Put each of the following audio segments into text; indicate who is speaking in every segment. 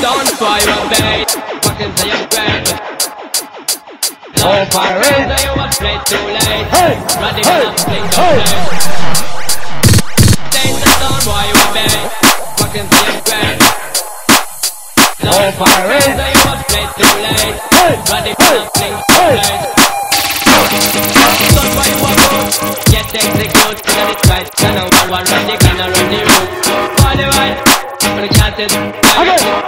Speaker 1: Don't fire obey. Fucking say you're great.
Speaker 2: Oh, fire it.
Speaker 1: You was played too late.
Speaker 2: Hey,
Speaker 1: Ready
Speaker 2: hey,
Speaker 1: for nothing,
Speaker 2: hey.
Speaker 1: don't play. Say the don't why you obey. Fucking say you're great.
Speaker 2: Oh, fire it.
Speaker 1: You was played too late.
Speaker 2: Hey,
Speaker 1: for
Speaker 2: hey, hey.
Speaker 1: don't play. Don't why you are good. Get execute. Get it right. Can I one one ready? Can I run the? All the right. The cat is
Speaker 2: Okay.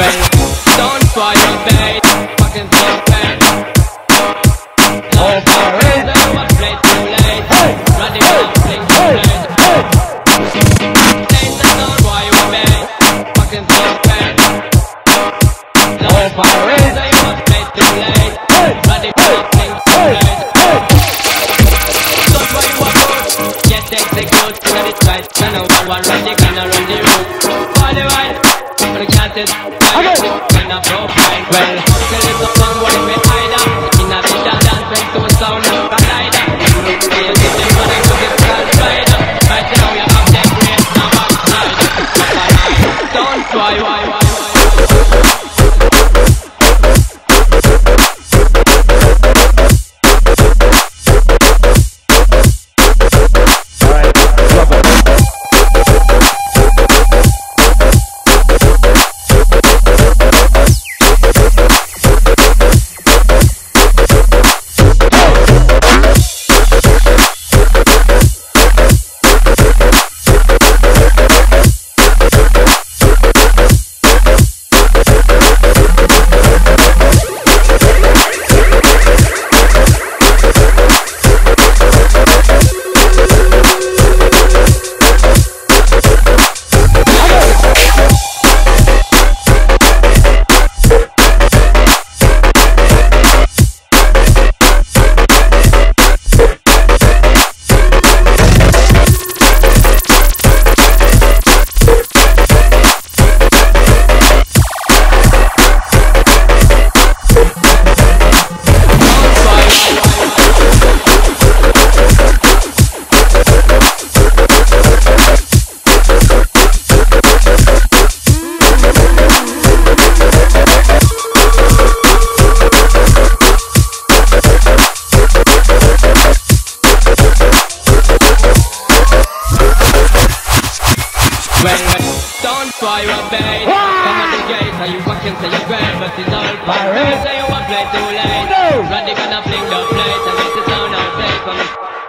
Speaker 1: Don't try your bait. Fucking.
Speaker 2: Oh,
Speaker 1: for
Speaker 2: hey,
Speaker 1: don't play.
Speaker 2: hey.
Speaker 1: Ain't the sound why you obey. Fucking.
Speaker 2: Oh,
Speaker 1: for nothing, don't are good. Get execute, get it right. Can I one one ready, Well, don't try your bait. Come at the gate, so you fucking say you're great, but it's all
Speaker 2: it.
Speaker 1: Say you want play too late.
Speaker 2: No.
Speaker 1: Randy gonna fling the plate and get the sound out play